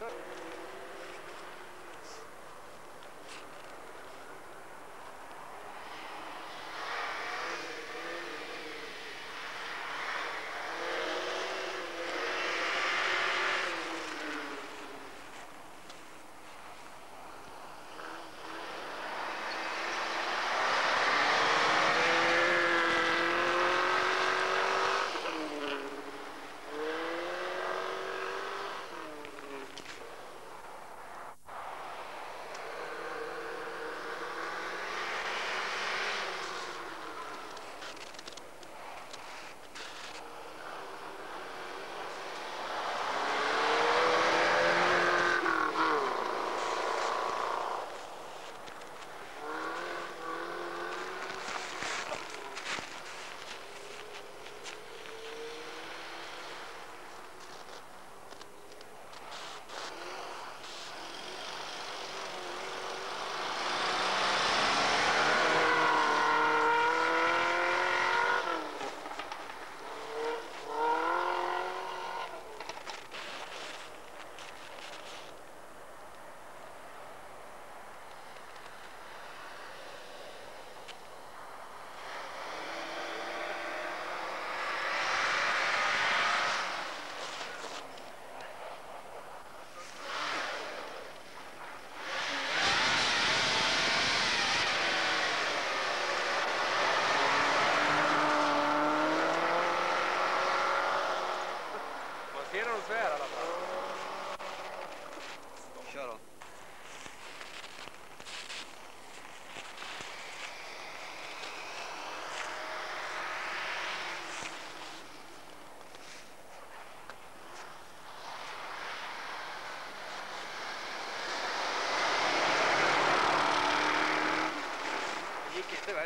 Man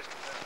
gick